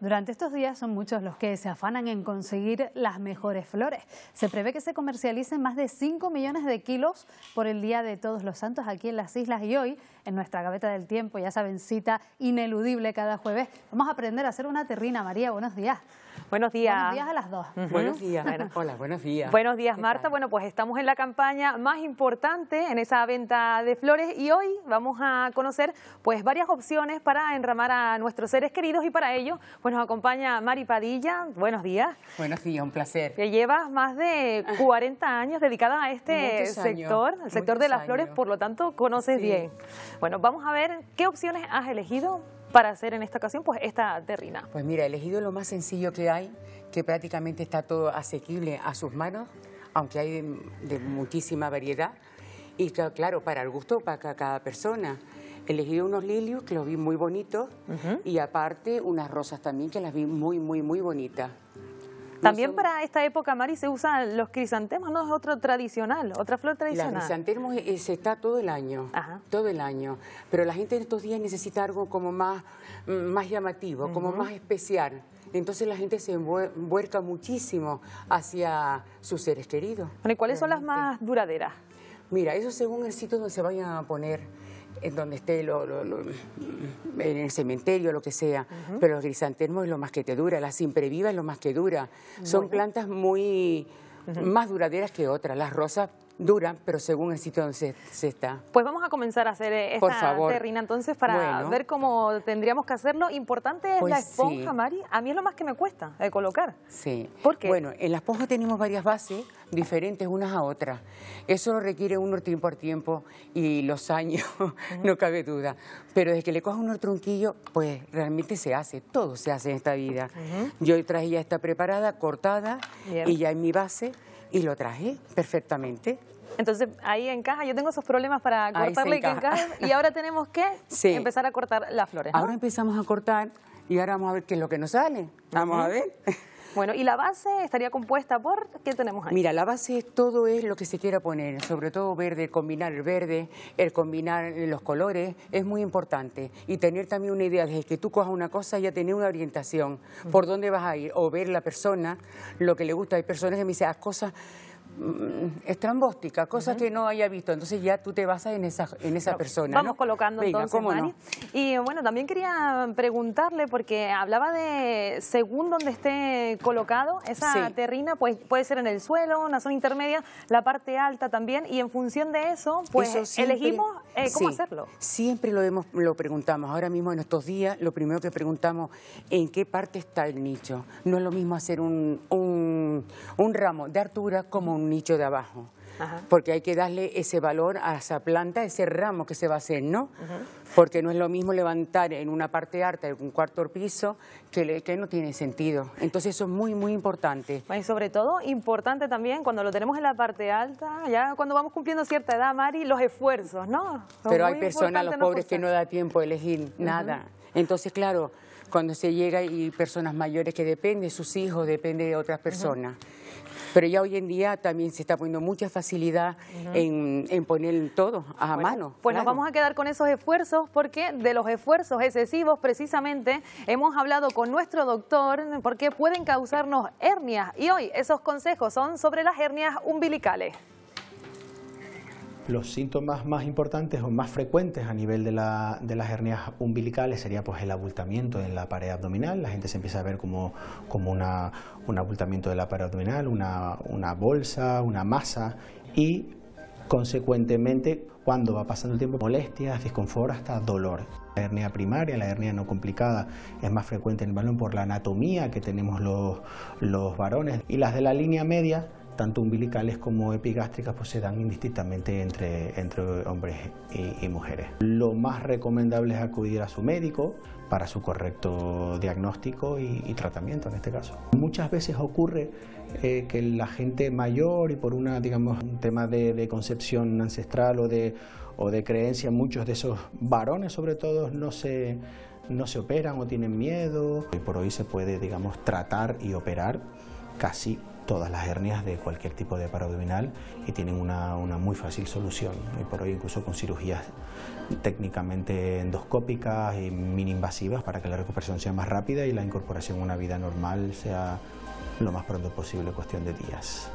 Durante estos días son muchos los que se afanan en conseguir las mejores flores. Se prevé que se comercialicen más de 5 millones de kilos por el Día de Todos los Santos aquí en las islas y hoy en nuestra gaveta del tiempo, ya saben, cita ineludible cada jueves. Vamos a aprender a hacer una terrina. María, buenos días. Buenos días. Buenos días a las dos. Buenos días. Hola, buenos días. Buenos días, Marta. Bueno, pues estamos en la campaña más importante en esa venta de flores y hoy vamos a conocer pues varias opciones para enramar a nuestros seres queridos y para ello pues nos acompaña Mari Padilla. Buenos días. Buenos días, un placer. Que llevas más de 40 años dedicada a este sector, el sector de las flores, por lo tanto conoces bien. Bueno, vamos a ver qué opciones has elegido para hacer en esta ocasión pues esta terrina? Pues mira, he elegido lo más sencillo que hay, que prácticamente está todo asequible a sus manos, aunque hay de, muchísima variedad. Y claro, para el gusto, para cada persona. He elegido unos lilios que los vi muy bonitos y aparte unas rosas también que las vi muy, muy, muy bonitas. También para esta época, Mari, se usan los crisantemos, ¿no? Es otro tradicional, otra flor tradicional. Los crisantemos se está todo el año, todo el año. Pero la gente en estos días necesita algo como más, mm, más llamativo, como más especial. Entonces la gente se envuelca muchísimo hacia sus seres queridos. ¿Y cuáles son las más duraderas? Mira, eso según el sitio donde se vayan a poner en donde esté lo, en el cementerio, lo que sea, pero los grisantemos es lo más que te dura, la simpreviva es lo más que dura. Son plantas muy más duraderas que otras. Las rosas dura, pero según el sitio donde se, está. Pues vamos a comenzar a hacer esta terrina entonces para ver cómo tendríamos que hacerlo. Importante es pues la esponja, Mari. A mí es lo más que me cuesta de colocar. Sí. ¿Por qué? Bueno, en la esponja tenemos varias bases diferentes unas a otras. Eso requiere uno tiempo a tiempo y los años, no cabe duda. Pero desde que le coja uno trunquillo, pues realmente se hace, todo se hace en esta vida. Yo traje ya esta preparada, cortada, y ya en mi base y lo traje perfectamente. Entonces ahí encaja, yo tengo esos problemas para cortarle y que encaje y ahora tenemos que empezar a cortar las flores. Ahora empezamos a cortar y ahora vamos a ver qué es lo que nos sale. Vamos a ver. Bueno, ¿y la base estaría compuesta por qué tenemos ahí? Mira, la base todo es lo que se quiera poner, sobre todo verde, combinar el verde, el combinar los colores, es muy importante. Y tener también una idea, desde que tú cojas una cosa, ya tener una orientación, por dónde vas a ir, o ver la persona, lo que le gusta. Hay personas que me dicen, haz cosas Mm, estrambóstica, cosas que no haya visto. Entonces ya tú te basas en esa, en esa persona. Vamos colocando entonces, Mari. Y bueno, también quería preguntarle, porque hablaba de según donde esté colocado, esa terrina pues, puede ser en el suelo, una zona intermedia, la parte alta también, y en función de eso, pues elegimos eh, cómo hacerlo. Siempre lo, hemos, lo preguntamos. Ahora mismo en estos días, lo primero que preguntamos, ¿en qué parte está el nicho? No es lo mismo hacer un, un, un ramo de altura como un nicho de abajo. Porque hay que darle ese valor a esa planta, ese ramo que se va a hacer, ¿no? Porque no es lo mismo levantar en una parte alta, en un cuarto piso, que, que no tiene sentido. Entonces eso es muy, muy importante. Y sobre todo, importante también, cuando lo tenemos en la parte alta, ya cuando vamos cumpliendo cierta edad, Mari, los esfuerzos, ¿no? Pero hay personas, los pobres, que no da tiempo a elegir nada. Entonces, claro, cuando se llega y personas mayores que dependen de sus hijos, depende de otras personas. Pero ya hoy en día también se está poniendo mucha facilidad en, poner todo a mano. Pues nos vamos a quedar con esos esfuerzos porque de los esfuerzos excesivos precisamente hemos hablado con nuestro doctor porque pueden causarnos hernias y hoy esos consejos son sobre las hernias umbilicales. Los síntomas más importantes o más frecuentes a nivel de, las hernias umbilicales sería pues, el abultamiento en la pared abdominal. La gente se empieza a ver como, como una, un abultamiento de la pared abdominal, una, una bolsa, una masa y consecuentemente cuando va pasando el tiempo molestias, desconfort hasta dolor. La hernia primaria, la hernia no complicada, es más frecuente en el balón por la anatomía que tenemos los, los varones y las de la línea media tanto umbilicales como epigástricas pues se dan indistintamente entre, entre hombres y, mujeres. Lo más recomendable es acudir a su médico para su correcto diagnóstico y, tratamiento en este caso. Muchas veces ocurre eh, que la gente mayor y por una, digamos, un tema de, concepción ancestral o de, o de creencia, muchos de esos varones sobre todo no se, no se operan o tienen miedo. Y por hoy se puede, digamos, tratar y operar casi todas las hernias de cualquier tipo de paro abdominal y tienen una, muy fácil solución. Hoy por hoy incluso con cirugías técnicamente endoscópicas y mini invasivas para que la recuperación sea más rápida y la incorporación a una vida normal sea lo más pronto posible, cuestión de días.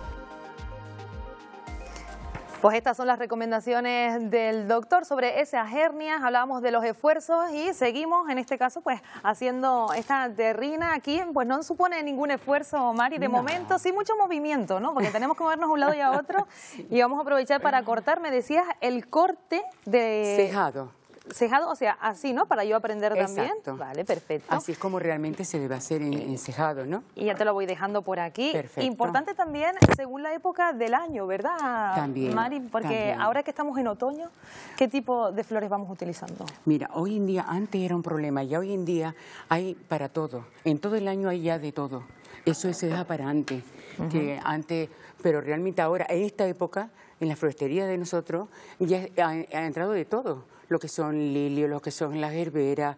Pues estas son las recomendaciones del doctor sobre esas hernias, hablábamos de los esfuerzos y seguimos en este caso pues haciendo esta terrina aquí, pues no supone ningún esfuerzo, Mari, de momento sí mucho movimiento, ¿no? Porque tenemos que movernos a un lado y a otro y vamos a aprovechar para cortar, me decías, el corte de... Cejado cejado, o sea, así, ¿no? Para yo aprender también. Vale, perfecto. Así es como realmente se debe hacer en, cejado, ¿no? Y ya te lo voy dejando por aquí. Perfecto. Importante también según la época del año, ¿verdad, también, Mari? Porque ahora que estamos en otoño, ¿qué tipo de flores vamos utilizando? Mira, hoy en día, antes era un problema, ya hoy en día hay para todo. En todo el año hay ya de todo. Eso se deja para antes, que antes, pero realmente ahora, en esta época, en la florestería de nosotros, ya ha entrado de todo lo que son lilios, lo que son las herberas,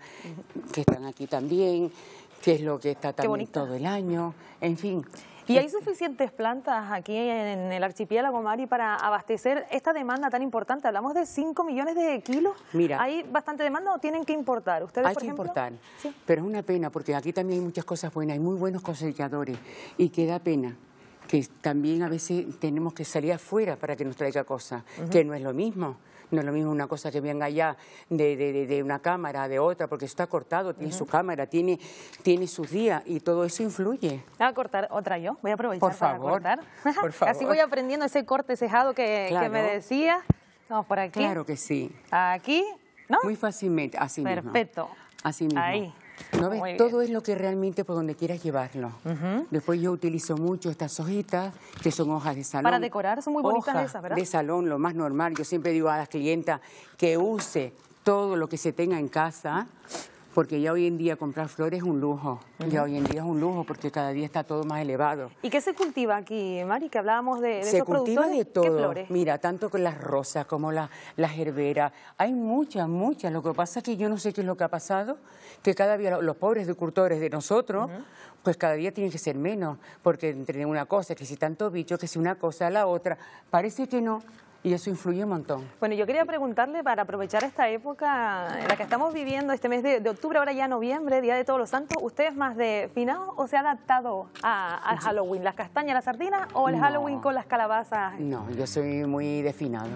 que están aquí también, que es lo que está también todo el año, en fin. ¿Y hay suficientes plantas aquí en el archipiélago, Mari, para abastecer esta demanda tan importante? Hablamos de 5 millones de kilos. Mira, ¿Hay bastante demanda o tienen que importar? ¿Ustedes, hay que importar, pero es una pena porque aquí también hay muchas cosas buenas, hay muy buenos cosechadores y queda pena que también a veces tenemos que salir afuera para que nos traiga cosas, que no es lo mismo. No es lo mismo una cosa que venga ya de, de, una cámara, de otra, porque está cortado, tiene su cámara, tiene, tiene sus días y todo eso influye. Voy a cortar otra yo, voy a aprovechar por favor, para cortar. Por favor. Así voy aprendiendo ese corte cejado que, que me decía. Vamos por aquí. Claro que sí. Aquí, ¿no? Muy fácilmente, así mismo. Perfecto. Así mismo. Ahí. ¿No ves? Todo es lo que realmente por donde quieras llevarlo. Después yo utilizo mucho estas hojitas, que son hojas de salón. Para decorar, son muy bonitas esas, ¿verdad? de salón, lo más normal. Yo siempre digo a las clientas que use todo lo que se tenga en casa porque ya hoy en día comprar flores es un lujo, ya hoy en día es un lujo porque cada día está todo más elevado. ¿Y qué se cultiva aquí, Mari? Que hablábamos de, de Se cultiva de todo, mira, tanto con las rosas como las herberas, hay muchas, muchas, lo que pasa es que yo no sé qué es lo que ha pasado, que cada día los pobres agricultores de nosotros, pues cada día tienen que ser menos, porque entre una cosa, que si tanto bicho, que si una cosa a la otra, parece que no, y eso influye un montón. Bueno, yo quería preguntarle, para aprovechar esta época en la que estamos viviendo, este mes de, octubre, ahora ya noviembre, Día de Todos los Santos, ¿usted es más de finado o se ha adaptado al Halloween? ¿Las castañas, la sardina o el Halloween con las calabazas? No, yo soy muy de finado.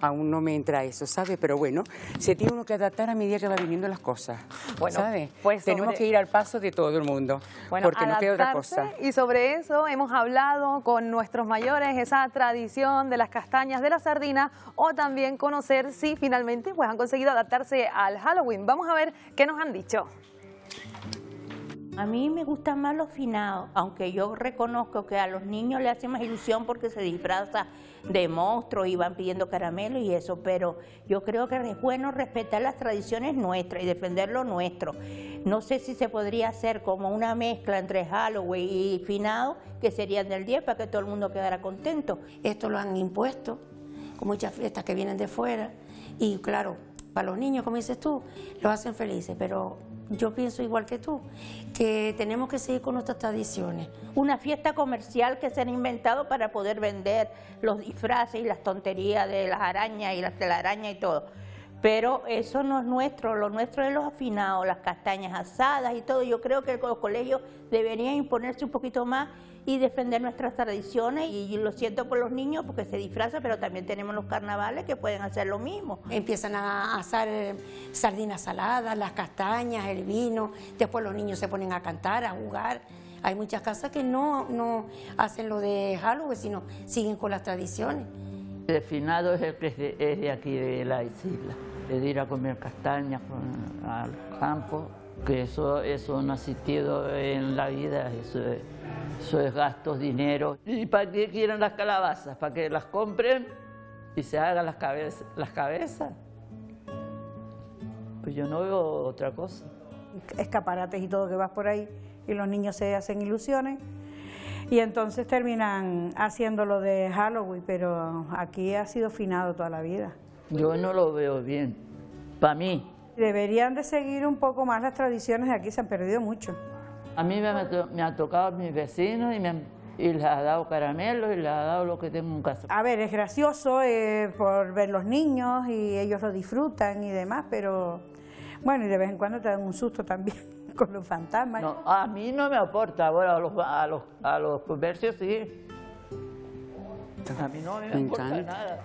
Aún no me entra eso, ¿sabe? Pero bueno, se tiene uno que adaptar a medida que va viniendo las cosas, bueno, ¿sabe? Pues Tenemos que ir al paso de todo el mundo, porque no queda otra cosa. Y sobre eso hemos hablado con nuestros mayores, esa tradición de las castañas, de las sardina o también conocer si finalmente pues, han conseguido adaptarse al Halloween. Vamos a ver qué nos han dicho. A mí me gustan más los finados, aunque yo reconozco que a los niños le hace más ilusión porque se disfraza de monstruos y van pidiendo caramelo y eso, pero yo creo que es bueno respetar las tradiciones nuestras y defender lo nuestro. No sé si se podría hacer como una mezcla entre Halloween y finado, que serían del 10 para que todo el mundo quedara contento. Esto lo han impuesto con muchas fiestas que vienen de fuera y claro, para los niños, como dices tú, los hacen felices, pero yo pienso igual que tú, que tenemos que seguir con nuestras tradiciones. Una fiesta comercial que se han inventado para poder vender los disfraces y las tonterías de las arañas y las telarañas y todo. Pero eso no es nuestro, lo nuestro es los afinados, las castañas asadas y todo. Yo creo que los colegios deberían imponerse un poquito más y defender nuestras tradiciones. Y lo siento por los niños porque se disfrazan, pero también tenemos los carnavales que pueden hacer lo mismo. Empiezan a asar eh, sardinas saladas, las castañas, el vino, después los niños se ponen a cantar, a jugar. Hay muchas casas que no, no hacen lo de Halloween, sino siguen con las tradiciones. El finado es, el que es de aquí, de la isla, de ir a comer castañas al campo, que eso, eso no ha existido en la vida, eso es eso es gastos, dinero. ¿Y para qué quieren las calabazas? ¿Para que las compren y se hagan las, cabezas, las cabezas? Pues yo no veo otra cosa. Escaparates y todo que vas por ahí y los niños se hacen ilusiones y entonces terminan haciéndolo de Halloween, pero aquí ha sido finado toda la vida. Yo no lo veo bien, para mí. Deberían de seguir un poco más las tradiciones, aquí se han perdido mucho. A mí me, ha tocado mis vecinos y me y les ha dado caramelos y les ha dado lo que tengo en casa. A ver, es gracioso eh, por ver los niños y ellos lo disfrutan y demás, pero bueno, y de vez en cuando te dan un susto también con los fantasmas. No, a mí no me aporta, bueno, a los, a los, a los comercios sí. A mí no me, me aporta nada.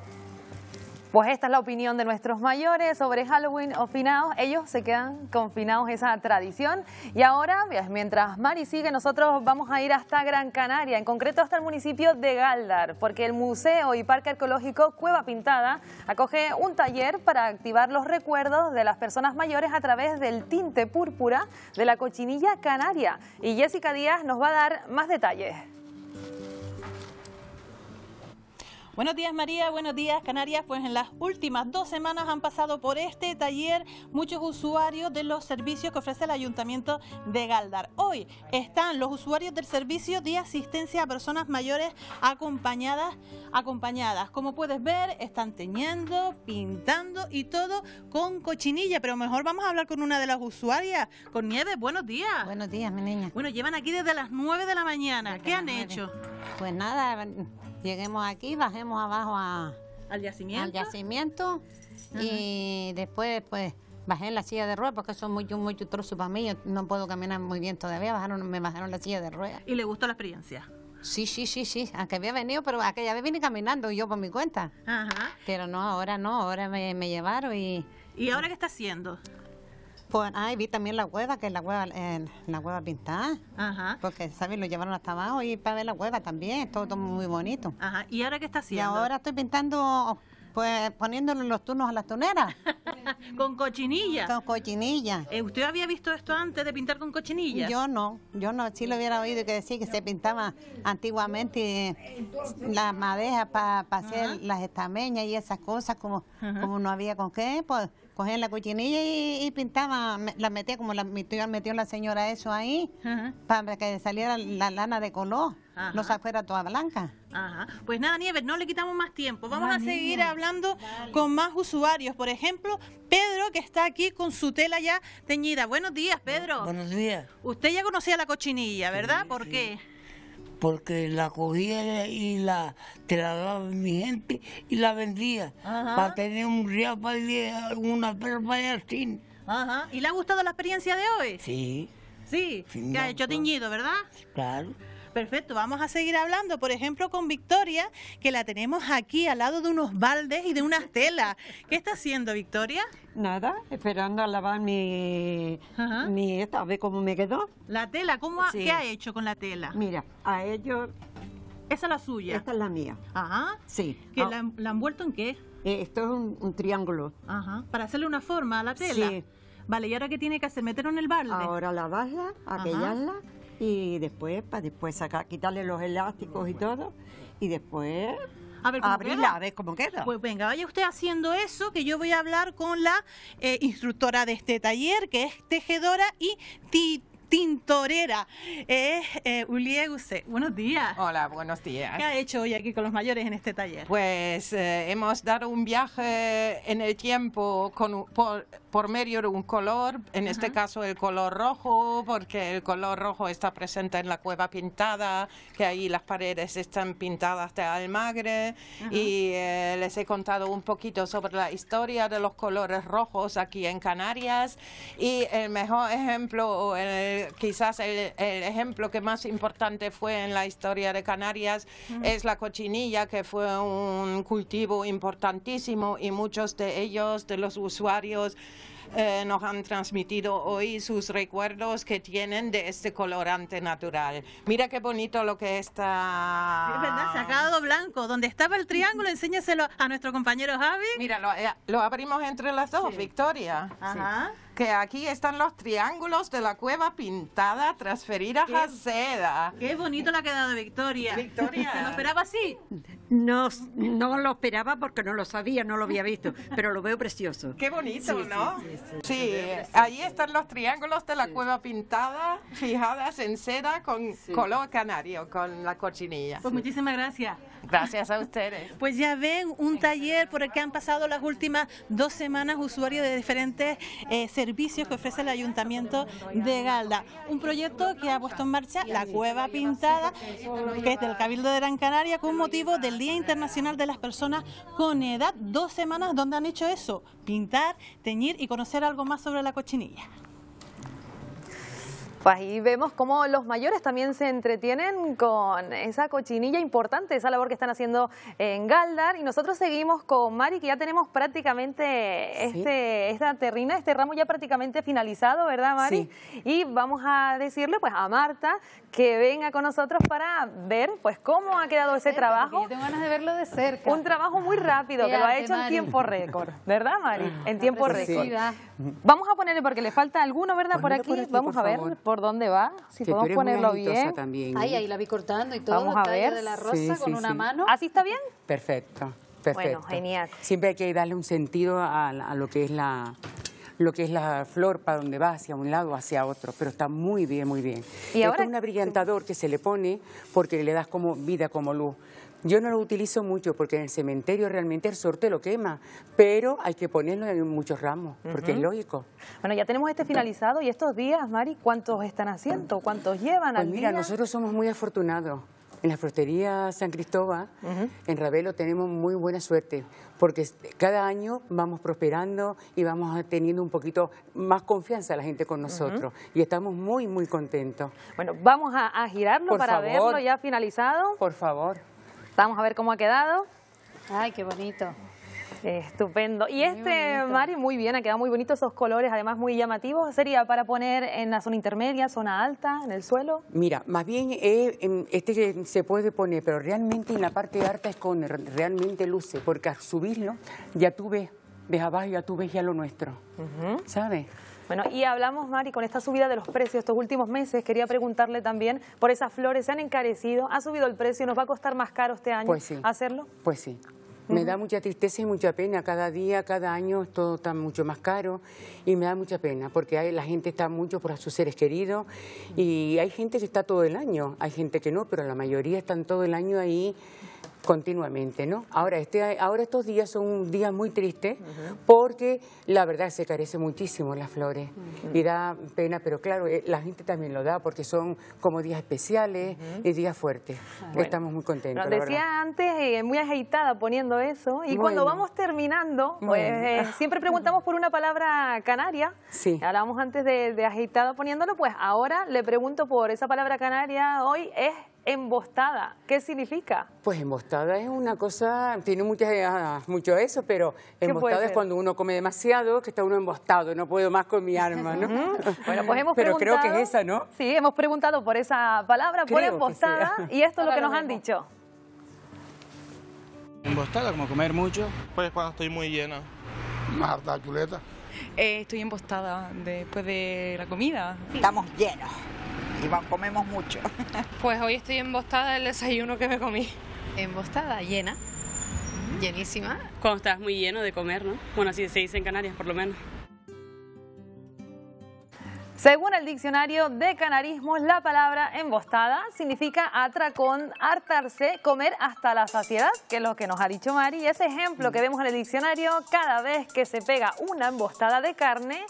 Pues esta es la opinión de nuestros mayores sobre Halloween o. Ellos se quedan confinados esa tradición. Y ahora, mientras Mari sigue, nosotros vamos a ir hasta Gran Canaria, en concreto hasta el municipio de Galdar, porque el Museo y Parque Arqueológico Cueva Pintada acoge un taller para activar los recuerdos de las personas mayores a través del tinte púrpura de la cochinilla canaria. Y Jessica Díaz nos va a dar más detalles. Buenos días María, buenos días Canarias. Pues en las últimas dos semanas han pasado por este taller muchos usuarios de los servicios que ofrece el Ayuntamiento de Galdar. Hoy están los usuarios del servicio de asistencia a personas mayores acompañadas. acompañadas. Como puedes ver, están teñiendo, pintando y todo con cochinilla. Pero mejor vamos a hablar con una de las usuarias, con Nieves. Buenos días. Buenos días, mi niña. Bueno, llevan aquí desde las 9 de la mañana. ¿Qué han hecho? Pues nada, lleguemos aquí, bajemos abajo a, al yacimiento, al yacimiento y después pues bajé en la silla de ruedas porque eso es muy, muy trozo para mí, yo no puedo caminar muy bien todavía, bajaron, me bajaron la silla de ruedas. ¿Y le gustó la experiencia? Sí, sí, sí, sí, aunque había venido, pero aquella vez vine caminando yo por mi cuenta. Ajá. Pero no, ahora no, ahora me, me llevaron y... ¿Y ahora qué está haciendo? Pues, ah, vi también la hueva, que es la hueva, eh, la hueva pintada. Ajá. Porque, ¿sabes? Lo llevaron hasta abajo y para ver la hueva también, todo, todo muy bonito. Ajá. ¿Y ahora qué está haciendo? Y ahora estoy pintando, pues poniéndole los turnos a las tuneras. ¿Con cochinilla? Con cochinilla. Eh, ¿Usted había visto esto antes de pintar con cochinilla? Yo no, yo no, sí lo hubiera oído que decía que se pintaba antiguamente las madejas para hacer las estameñas y esas cosas, como, como no había con qué, pues cogían la cochinilla y, pintaba, la metía como la metió, metió la señora eso ahí, para que saliera la lana de color, no se fuera toda blanca. Ajá. Pues nada, Nieves, no le quitamos más tiempo. Vamos a seguir hablando con más usuarios. Por ejemplo, Pedro, que está aquí con su tela ya teñida. Buenos días, Pedro. Buenos días. Usted ya conocía la cochinilla, ¿verdad? ¿Por qué? Porque la cogía y la te la daba mi gente y la vendía para tener un real para una perra y Ajá. ¿Y le ha gustado la experiencia de hoy? Sí. Sí, que ha hecho teñido, ¿verdad? Claro. Perfecto, vamos a seguir hablando, por ejemplo, con Victoria, que la tenemos aquí al lado de unos baldes y de unas telas. ¿Qué está haciendo Victoria? Nada, esperando a lavar mi, mi esta, a ver cómo me quedó. La tela, ¿cómo ¿qué ha hecho con la tela? Mira, a ellos... Esa es la suya. Esta es la mía. Ajá. Sí. ¿Que la, han vuelto en qué? Eh, esto es un, triángulo. Ajá. Para hacerle una forma a la tela. Sí. Vale, ¿y ahora qué tiene que hacer? ¿Meterlo en el balde? Ahora lavarla, aquellarla y después para después sacar, quitarle los elásticos y todo y después a ver cómo abrirla, queda. a ver cómo queda. Pues venga, vaya usted haciendo eso, que yo voy a hablar con la eh, instructora de este taller, que es tejedora y tintorera. Es eh, Ulie Buenos días. Hola, buenos días. ¿Qué ha hecho hoy aquí con los mayores en este taller? Pues eh, hemos dado un viaje en el tiempo con, por, por medio de un color, en este caso el color rojo, porque el color rojo está presente en la cueva pintada, que ahí las paredes están pintadas de almagre, y eh, les he contado un poquito sobre la historia de los colores rojos aquí en Canarias, y el mejor ejemplo, quizás el, ejemplo que más importante fue en la historia de Canarias, es la cochinilla, que fue un cultivo importantísimo, y muchos de ellos, de los usuarios, eh, nos han transmitido hoy sus recuerdos que tienen de este colorante natural. Mira qué bonito lo que está... es verdad, sacado blanco. Donde estaba el triángulo, enséñaselo a nuestro compañero Javi. Mira, lo, eh, abrimos entre las dos, Victoria. Ajá que aquí están los triángulos de la cueva pintada transferida a seda. Qué bonito le ha quedado Victoria. Victoria. ¿Se lo esperaba así? No, no lo esperaba porque no lo sabía, no lo había visto, pero lo veo precioso. Qué bonito, ¿no? Sí, sí, ahí están los triángulos de la cueva pintada, fijadas en seda con color canario, con la cochinilla. Pues muchísimas gracias. Gracias a ustedes. Pues ya ven un taller por el que han pasado las últimas dos semanas usuarios de diferentes eh, servicios que ofrece el Ayuntamiento de Galda. Un proyecto que ha puesto en marcha la Cueva Pintada, que es del Cabildo de Gran Canaria, con motivo del Día Internacional de las Personas con Edad. Dos semanas donde han hecho eso, pintar, teñir y conocer algo más sobre la cochinilla. Pues ahí vemos cómo los mayores también se entretienen con esa cochinilla importante, esa labor que están haciendo en Galdar. Y nosotros seguimos con Mari, que ya tenemos prácticamente este, esta terrina, este ramo ya prácticamente finalizado, ¿verdad, Mari? Y vamos a decirle pues a Marta que venga con nosotros para ver pues cómo ha quedado ese trabajo. Yo tengo ganas de verlo de cerca. Un trabajo muy rápido, que lo ha hecho en tiempo récord, ¿verdad, Mari? En tiempo récord. Vamos a ponerle, porque le falta alguno, ¿verdad? Por aquí. Vamos a ver por dónde va, si podemos ponerlo bien. También, Ahí, ahí la vi cortando y todo. Vamos a ver. de la rosa con una mano. ¿Así está bien? Perfecto, perfecto. Bueno, genial. Siempre hay que darle un sentido a, lo que es la lo que es la flor para donde va, hacia un lado o hacia otro, pero está muy bien, muy bien. ¿Y Esto ahora? es un abrillantador que se le pone porque le das como vida, como luz. Yo no lo utilizo mucho porque en el cementerio realmente el sorte lo quema, pero hay que ponerlo en muchos ramos, porque es lógico. Bueno, ya tenemos este finalizado y estos días, Mari, ¿cuántos están haciendo? ¿Cuántos llevan pues al mira, nosotros somos muy afortunados. En la frutería San Cristóbal, en Ravelo, tenemos muy buena suerte, porque cada año vamos prosperando y vamos teniendo un poquito más confianza la gente con nosotros. Y estamos muy, muy contentos. Bueno, vamos a, girarlo para verlo ya finalizado. Por favor. Vamos a ver cómo ha quedado. Ay, qué bonito. Estupendo. Y este, Mari, muy bien, ha quedado muy bonito esos colores, además muy llamativos. ¿Sería para poner en la zona intermedia, zona alta, en el suelo? Mira, más bien eh, este se puede poner, pero realmente en la parte alta es con realmente luce, porque al subirlo ya tú ves, ves abajo, ya tú ves ya lo nuestro, ¿sabes? Bueno, y hablamos, Mari, con esta subida de los precios estos últimos meses, quería preguntarle también por esas flores, ¿se han encarecido? ¿Ha subido el precio? ¿Nos va a costar más caro este año pues sí. hacerlo? Pues sí. Me da mucha tristeza y mucha pena. Cada día, cada año todo está mucho más caro y me da mucha pena porque hay, la gente está mucho por sus seres queridos y hay gente que está todo el año. Hay gente que no, pero la mayoría están todo el año ahí continuamente, ¿no? Ahora, este, ahora estos días son un día muy triste porque la verdad se carece muchísimo las flores y da pena, pero claro, eh, la gente también lo da porque son como días especiales y días fuertes. Estamos muy contentos. Nos decía antes, eh, muy ageitada poniendo eso y cuando vamos terminando, pues eh, siempre preguntamos por una palabra canaria. Sí. Hablábamos antes de, de ageitada poniéndolo, pues ahora le pregunto por esa palabra canaria hoy es Embostada, ¿qué significa? Pues embostada es una cosa, tiene muchas, mucho eso, pero embostada es cuando uno come demasiado, que está uno embostado, no puedo más con mi arma, ¿no? bueno, pues hemos Pero creo que es esa, ¿no? Sí, hemos preguntado por esa palabra, por embostada, y esto es lo que nos han dicho. Embostada, como comer mucho. Pues cuando estoy muy llena. Más harta chuleta. Eh, estoy embostada después de la comida. Estamos llenos y comemos mucho. Pues hoy estoy embostada del desayuno que me comí. Embostada, llena, llenísima. Cuando estás muy lleno de comer, ¿no? Bueno, así se dice en Canarias, por lo menos. Según el diccionario de canarismos, la palabra embostada significa atracón, hartarse, comer hasta la saciedad, que es lo que nos ha dicho Mari. Y ese ejemplo que vemos en el diccionario, cada vez que se pega una embostada de carne,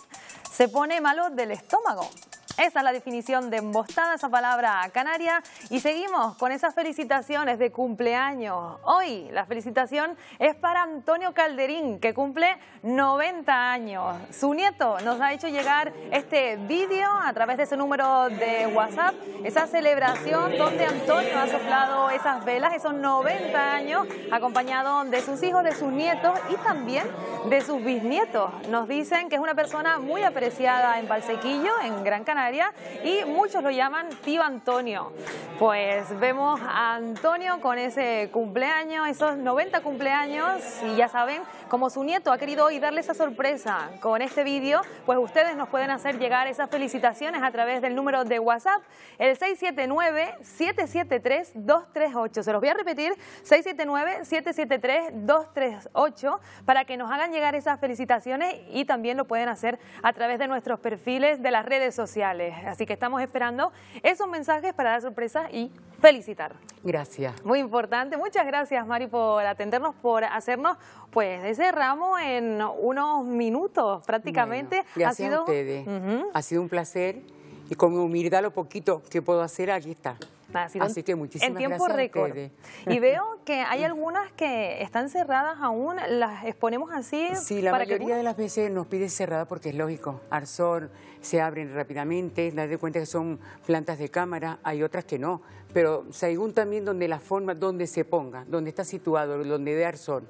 se pone malo del estómago. Esa es la definición de embostada, esa palabra canaria. Y seguimos con esas felicitaciones de cumpleaños. Hoy la felicitación es para Antonio Calderín, que cumple 90 años. Su nieto nos ha hecho llegar este vídeo a través de ese número de WhatsApp, esa celebración donde Antonio ha soplado esas velas, esos 90 años, acompañado de sus hijos, de sus nietos y también de sus bisnietos. Nos dicen que es una persona muy apreciada en Valsequillo, en Gran Canaria y muchos lo llaman tío Antonio. Pues vemos a Antonio con ese cumpleaños, esos 90 cumpleaños y ya saben, como su nieto ha querido hoy darle esa sorpresa con este vídeo, pues ustedes nos pueden hacer llegar esas felicitaciones a través del número de WhatsApp, el 679-773-238. Se los voy a repetir, 679-773-238 para que nos hagan llegar esas felicitaciones y también lo pueden hacer a través de nuestros perfiles de las redes sociales. Así que estamos esperando esos mensajes para dar sorpresas y felicitar. Gracias. Muy importante. Muchas gracias, Mari, por atendernos, por hacernos pues ese ramo en unos minutos prácticamente. gracias ha sido... a ustedes. Ha sido un placer y con humildad lo poquito que puedo hacer, aquí está. Así que muchísimas en tiempo récord. Y veo que hay algunas que están cerradas aún, las exponemos así. Sí, la mayoría de las veces nos pide cerrada porque es lógico. Arzor se abren rápidamente, de cuenta que son plantas de cámara, hay otras que no. Pero según también donde la forma, donde se ponga, donde está situado, donde dé arzor.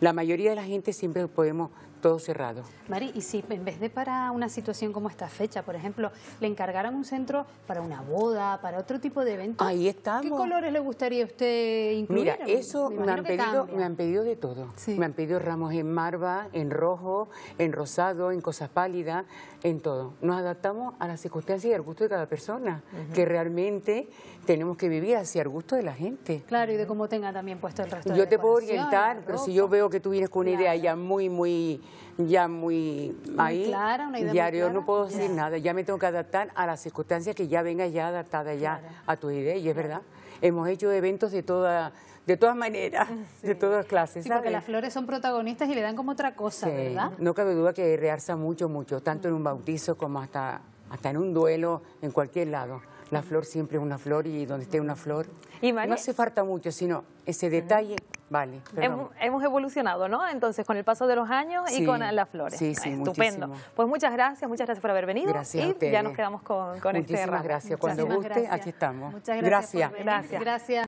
La mayoría de la gente siempre podemos todo cerrado. Mari, y si en vez de para una situación como esta fecha, por ejemplo, le encargaran un centro para una boda, para otro tipo de evento, Ahí estamos. ¿qué colores le gustaría a usted incluir? Mira, eso me, han, pedido, me han pedido de todo. Me han pedido ramos en marva, en rojo, en rosado, en cosas pálidas, en todo. Nos adaptamos a las circunstancias y al gusto de cada persona, que realmente tenemos que vivir hacia el gusto de la gente. Claro, y de cómo tenga también puesto el resto de Yo te puedo orientar, pero si yo veo que tú vienes con una idea ya muy, muy ya muy, ahí, clara, una idea ya yo no puedo decir nada, ya me tengo que adaptar a las circunstancias que ya venga ya adaptada ya a tu idea y es verdad. Hemos hecho eventos de toda de todas maneras, de todas clases. Sí, porque las flores son protagonistas y le dan como otra cosa, ¿verdad? No cabe duda que realza mucho, mucho, tanto en un bautizo como hasta, hasta en un duelo, en cualquier lado. La flor siempre es una flor y donde esté una flor. Y no hace falta mucho, sino ese detalle vale. Hemos, evolucionado, ¿no? Entonces, con el paso de los años y con las flores. Sí, sí, Estupendo. Pues muchas gracias, muchas gracias por haber venido. Gracias y ya nos quedamos con, con este Muchísimas gracias. Cuando guste, aquí estamos. Muchas gracias. Gracias. Gracias.